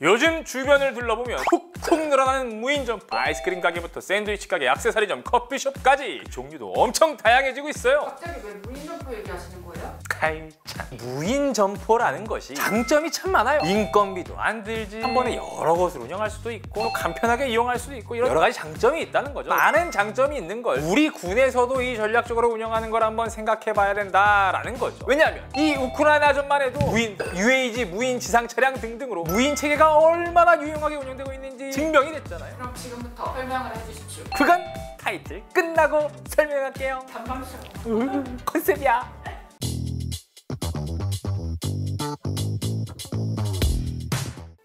요즘 주변을 둘러보면 훅훅 늘어나는 무인 점포 아이스크림 가게부터 샌드위치 가게, 액세서리점, 커피숍까지 종류도 엄청 다양해지고 있어요. 갑자기 왜 무인 점포 얘기하시는 거예요? 아이 참 무인 점포라는 것이 장점이 참 많아요. 인건비도 안 들지. 한 번에 여러 곳을 운영할 수도 있고 또 간편하게 이용할 수도 있고 이런 여러 가지 장점이 있다는 거죠. 많은 장점이 있는 걸 우리 군에서도 이 전략적으로 운영하는 걸 한번 생각해 봐야 된다라는 거죠. 왜냐하면 이 우크라이나 전만 해도 무인 UAG 무인 지상 차량 등등으로 무인 체계가 얼마나 유용하게 운영되고 있는지 증명이 됐잖아요 그럼 지금부터 설명을 해주십시오. 그건 타이틀 끝나고 설명할게요 단방식으로. 컨셉이야.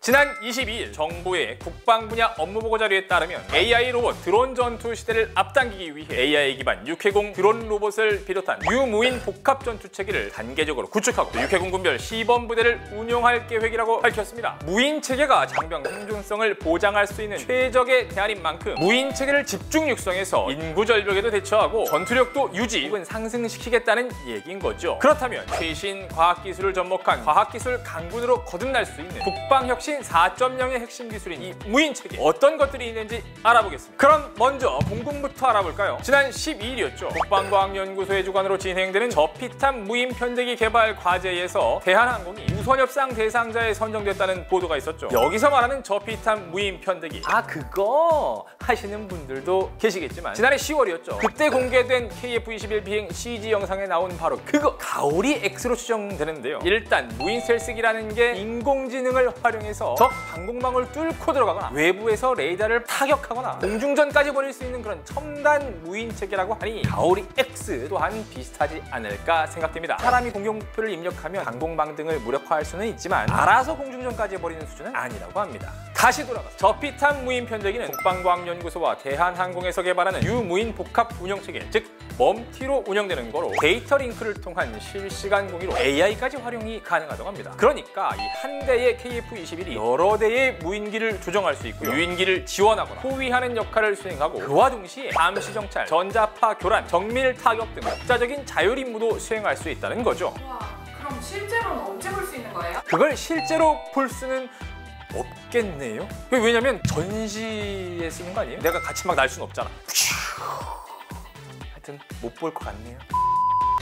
지난 22일 정부의 국방 분야 업무 보고 자료에 따르면 AI 로봇 드론 전투 시대를 앞당기기 위해 AI 기반 육해공 드론 로봇을 비롯한 유무인 복합 전투 체계를 단계적으로 구축하고 육해공 군별 시범 부대를 운용할 계획이라고 밝혔습니다. 무인 체계가 장병 생존성을 보장할 수 있는 최적의 대안인 만큼 무인 체계를 집중 육성해서 인구 절벽에도 대처하고 전투력도 유지 혹은 상승시키겠다는 얘기인 거죠. 그렇다면 최신 과학 기술을 접목한 과학 기술 강군으로 거듭날 수 있는 국방 혁신 4.0의 핵심 기술인 이 무인 체계 어떤 것들이 있는지 알아보겠습니다. 그럼 먼저 공군부터 알아볼까요? 지난 12일이었죠. 국방과학연구소의 주관으로 진행되는 저피탄 무인 편대기 개발 과제에서 대한항공이 우선협상 대상자에 선정됐다는 보도가 있었죠. 여기서 말하는 저피탄 무인 편대기 아 그거 하시는 분들도 계시겠지만 지난해 10월이었죠. 그때 공개된 KF-21 비행 CG 영상에 나온 바로 그거 가오리 X로 추정되는데요. 일단 무인 스텔스기라는 게 인공지능을 활용해서 적 방공망을 뚫고 들어가거나 외부에서 레이더를 타격하거나 공중전까지 벌일 수 있는 그런 첨단 무인 체계라고 하니 가오리 X 또한 비슷하지 않을까 생각됩니다. 사람이 공격 목표를 입력하면 방공망 등을 무력화할 수는 있지만 알아서 공중전까지 벌이는 수준은 아니라고 합니다. 다시 돌아가서 저피탄 무인 편대기는 국방과학연구소와 대한항공에서 개발하는 유무인 복합 운영체계 즉 멈티로 운영되는 거로 데이터 링크를 통한 실시간 공유로 AI까지 활용이 가능하다고 합니다. 그러니까 이 한 대의 KF-21이 여러 대의 무인기를 조정할 수 있고요. 유인기를 지원하거나 호위하는 역할을 수행하고 그와 동시에 감시 정찰, 전자파 교란, 정밀 타격 등 독자적인 자율 임무도 수행할 수 있다는 거죠. 와, 그럼 실제로는 언제 볼 수 있는 거예요? 그걸 실제로 볼 수는 없겠네요. 왜냐면 전시에 쓰는 거 아니에요? 내가 같이 막 날 수는 없잖아. 하여튼 못 볼 것 같네요.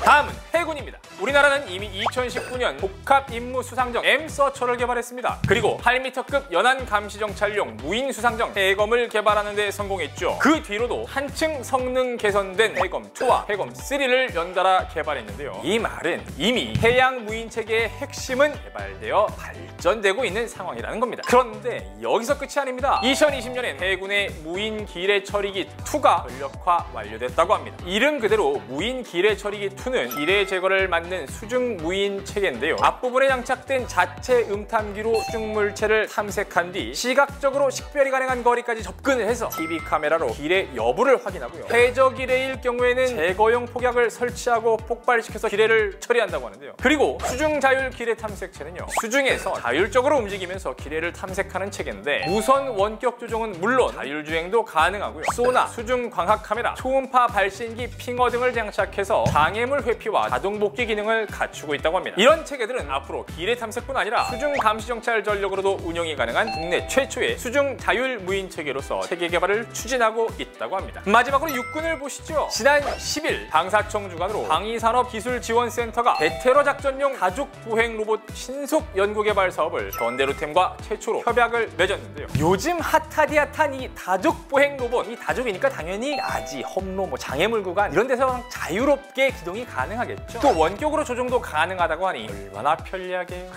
다음은 해군입니다. 우리나라는 이미 2019년 복합 임무 수상정 M서처를 개발했습니다. 그리고 8m급 연안 감시 정찰용 무인 수상정 해검을 개발하는 데 성공했죠. 그 뒤로도 한층 성능 개선된 해검 2와 해검 3를 연달아 개발했는데요. 이 말은 이미 해양 무인 체계의 핵심은 개발되어 발전되고 있는 상황이라는 겁니다. 그런데 여기서 끝이 아닙니다. 2020년엔 해군의 무인 기뢰 처리기 2가 전력화 완료됐다고 합니다. 이름 그대로 무인 기뢰 처리기 2는 기뢰 제거를 막는 수중 무인 체계인데요. 앞부분에 장착된 자체 음탐기로 수중 물체를 탐색한 뒤 시각적으로 식별이 가능한 거리까지 접근을 해서 TV 카메라로 기뢰 여부를 확인하고요. 해저 기뢰일 경우에는 제거용 폭약을 설치하고 폭발시켜서 기뢰를 처리한다고 하는데요. 그리고 수중 자율 기뢰 탐색체는요. 수중에서 자율적으로 움직이면서 기뢰를 탐색하는 체계인데 무선 원격 조종은 물론 자율 주행도 가능하고요. 소나, 수중 광학 카메라, 초음파 발신기, 핑어 등을 장착해서 장애물 회피와 자동 복귀 기능을 갖추고 있다고 합니다. 이런 체계들은 앞으로 기뢰 탐색뿐 아니라 수중 감시 정찰 전력으로도 운영이 가능한 국내 최초의 수중 자율 무인 체계로서 체계 개발을 추진하고 있다고 합니다. 마지막으로 육군을 보시죠. 지난 10일 방사청 주관으로 방위산업기술지원센터가 대테러 작전용 가족 보행 로봇 신속 연구 개발 사업을 현대로템과 최초로 협약을 맺었는데요. 요즘 핫하디 핫한 이 다족 보행 로봇, 이 다족이니까 당연히 아지, 험로, 뭐 장애물 구간 이런 데서 자유롭게 기동이 가능하겠죠. 또 원격으로 조종도 가능하다고 하니 얼마나 편리하게요.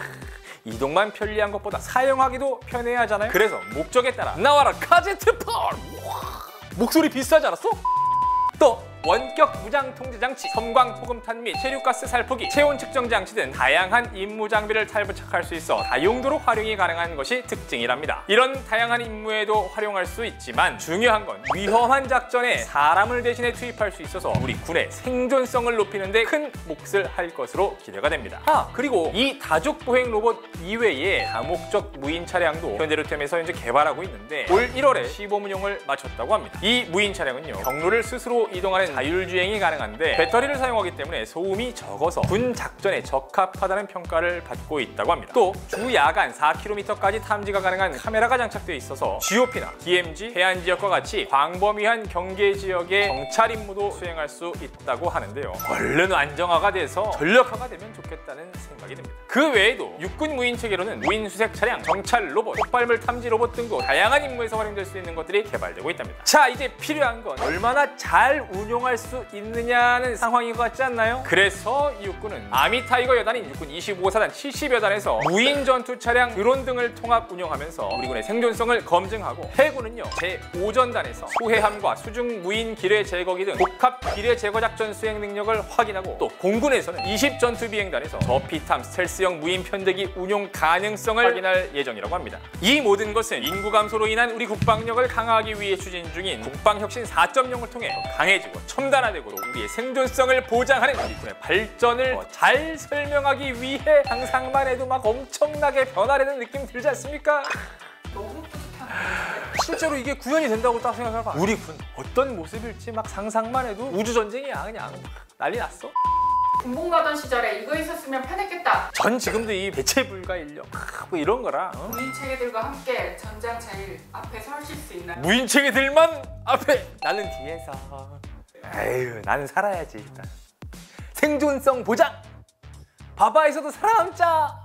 이동만 편리한 것보다 사용하기도 편해야 하잖아요. 그래서 목적에 따라 나와라 가제트 팔! 목소리 비슷하지 않았어? 또 원격 무장 통제 장치, 섬광 폭음탄 및 최루가스 살포기, 체온 측정 장치 등 다양한 임무 장비를 탈부착할 수 있어 다용도로 활용이 가능한 것이 특징이랍니다. 이런 다양한 임무에도 활용할 수 있지만 중요한 건 위험한 작전에 사람을 대신해 투입할 수 있어서 우리 군의 생존성을 높이는 데 큰 몫을 할 것으로 기대가 됩니다. 아 그리고 이 다족 보행 로봇 이외에 다목적 무인 차량도 현대로템에서 현재 개발하고 있는데 올 1월에 시범 운영을 마쳤다고 합니다. 이 무인 차량은요 경로를 스스로 이동하는 자율주행이 가능한데 배터리를 사용하기 때문에 소음이 적어서 군 작전에 적합하다는 평가를 받고 있다고 합니다. 또 주야간 4km까지 탐지가 가능한 카메라가 장착되어 있어서 GOP나 DMZ, 해안 지역과 같이 광범위한 경계 지역의 정찰 임무도 수행할 수 있다고 하는데요. 얼른 안정화가 돼서 전력화가 되면 좋겠다는 생각이 듭니다. 그 외에도 육군 무인 체계로는 무인 수색 차량, 정찰 로봇, 폭발물 탐지 로봇 등도 다양한 임무에서 활용될 수 있는 것들이 개발되고 있답니다. 자, 이제 필요한 건 얼마나 잘 운용 할 수 있느냐는 상황인 것 같지 않나요? 그래서 이 육군은 아미타이거 여단인 육군 25사단 70여단에서 무인 전투 차량, 드론 등을 통합 운영하면서 우리 군의 생존성을 검증하고 해군은요 제5전단에서 수해함과 수중 무인 기뢰 제거기 등 복합 기뢰 제거 작전 수행 능력을 확인하고 또 공군에서는 20전투 비행단에서 저피탐 스텔스형 무인 편대기 운용 가능성을 확인할 예정이라고 합니다. 이 모든 것은 인구 감소로 인한 우리 국방력을 강화하기 위해 추진 중인 국방혁신 4.0을 통해 더 강해지고 첨단화되고 또 우리의 생존성을 보장하는 우리 군의 발전을 더잘 설명하기 위해 상상만 해도 막 엄청나게 변화되는 느낌 들지 않습니까? 너무 뿌듯한 실제로 이게 구현이 된다고 딱 생각해봐. 우리 군 어떤 모습일지 막 상상만 해도 우주 전쟁이야 그냥 난리 났어. 군복 가던 시절에 이거 있었으면 편했겠다. 전 지금도 이 대체 불가 인력 아, 뭐 이런 거라 어? 무인 체계들과 함께 전장 제일 앞에 서실 수 있나요? 무인 체계들만 앞에 나는 뒤에서. 에휴 나는 살아야지 일단. 생존성 보장. 바바에서도 살아남자.